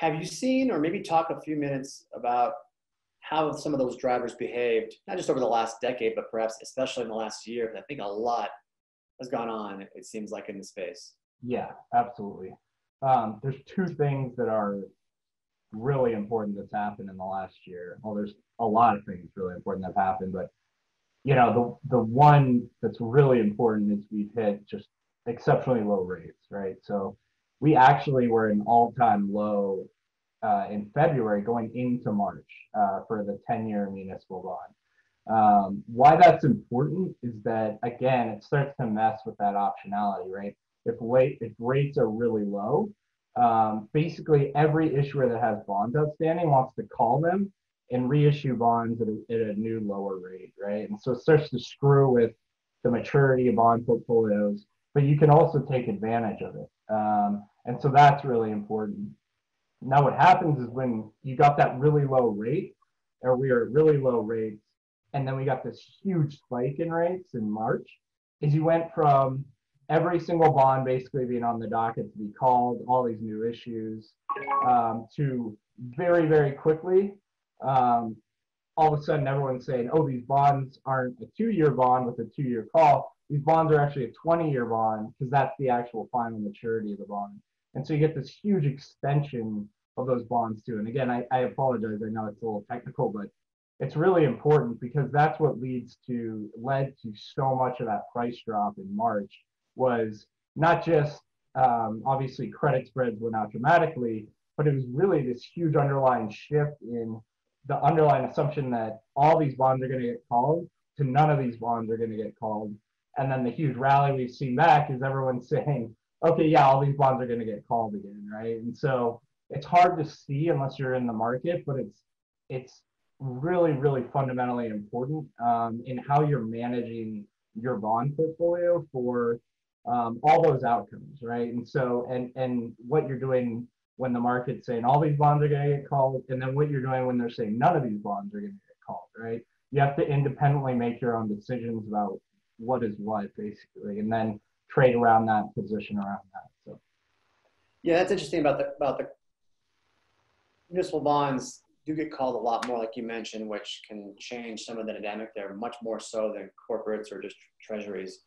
have you seen, or maybe talk a few minutes about how some of those drivers behaved, not just over the last decade, but perhaps especially in the last year? I think a lot has gone on, it seems like, in the space. Yeah, absolutely. Um, there's two things that are really important that's happened in the last year. Well, there's a lot of things really important that have happened, but you know, the the one that's really important is we've hit just exceptionally low rates, right? So we actually were an all-time low uh, in February going into March uh, for the 10-year municipal bond. Um, why that's important is that again, it starts to mess with that optionality, right? If rate if rates are really low, um, basically every issuer that has bonds outstanding wants to call them and reissue bonds at a, at a new lower rate, right? And so it starts to screw with the maturity of bond portfolios, but you can also take advantage of it. Um, and so that's really important. Now, what happens is when you got that really low rate, or we are at really low rates, and then we got this huge spike in rates in March, is you went from every single bond basically being on the docket to be called, all these new issues, um, to very, very quickly, um, all of a sudden everyone's saying, oh, these bonds aren't a two year bond with a two year call. These bonds are actually a 20 year bond because that's the actual final maturity of the bond. And so you get this huge extension of those bonds too. And again, I, I apologize. I know it's a little technical, but it's really important because that's what leads to led to so much of that price drop in March was not just um, obviously credit spreads went out dramatically, but it was really this huge underlying shift in the underlying assumption that all these bonds are going to get called to none of these bonds are going to get called. And then the huge rally we've seen back is everyone saying, okay, yeah, all these bonds are going to get called again, right? And so it's hard to see unless you're in the market, but it's it's really, really fundamentally important um, in how you're managing your bond portfolio for um, all those outcomes, right? And so, and and what you're doing when the market's saying all these bonds are going to get called, and then what you're doing when they're saying none of these bonds are going to get called, right? You have to independently make your own decisions about what is what, basically, and then trade around that position around that. So, yeah, that's interesting about the about the municipal bonds do get called a lot more, like you mentioned, which can change some of the dynamic there much more so than corporates or just treasuries.